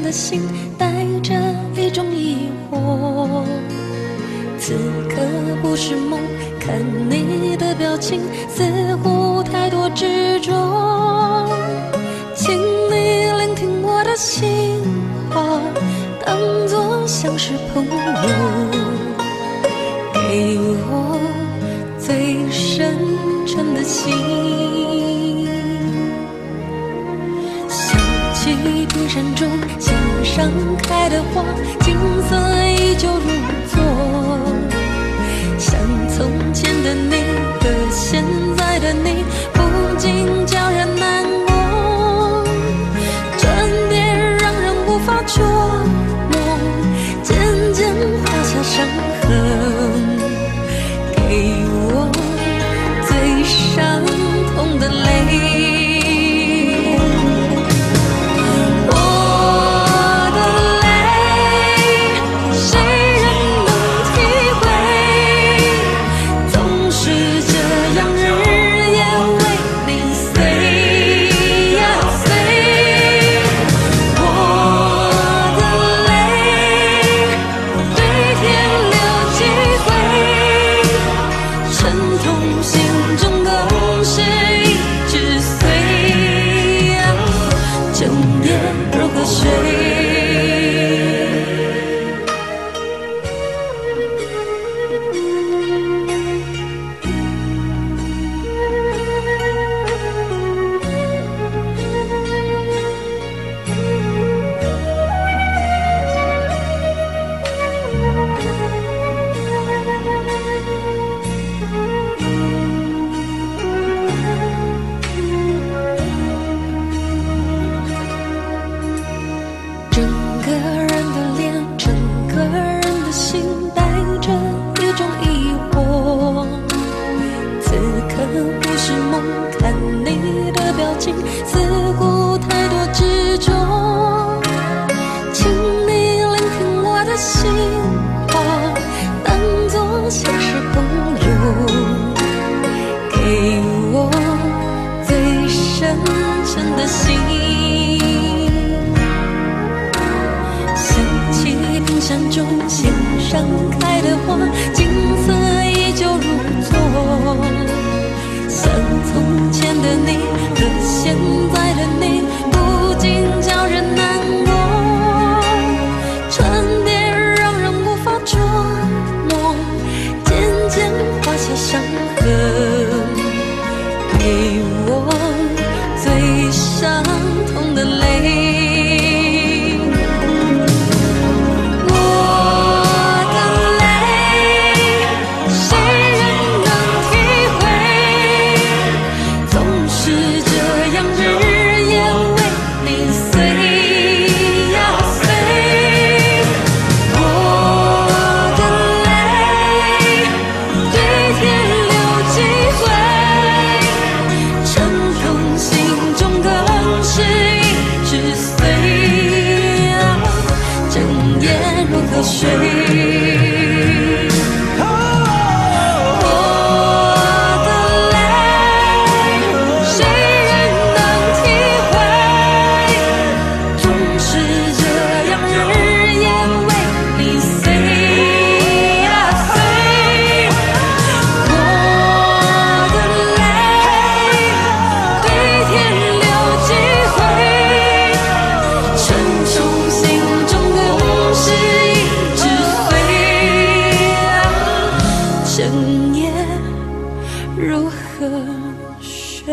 的心带着一种疑惑。此刻不是梦，看你的表情似乎太多执着。请你聆听我的心话，当作像是朋友，给我最深沉的心。起冰山中线上开的花，景色依旧如昨。想从前的你和现在的你，不禁叫人难过。转变让人无法捉摸，渐渐画下伤痕，心上开的花，景色依旧如昨。想从前的你和现在的你，不禁叫人难过。春天让人无法捉摸，渐渐化下伤谁夜如何睡？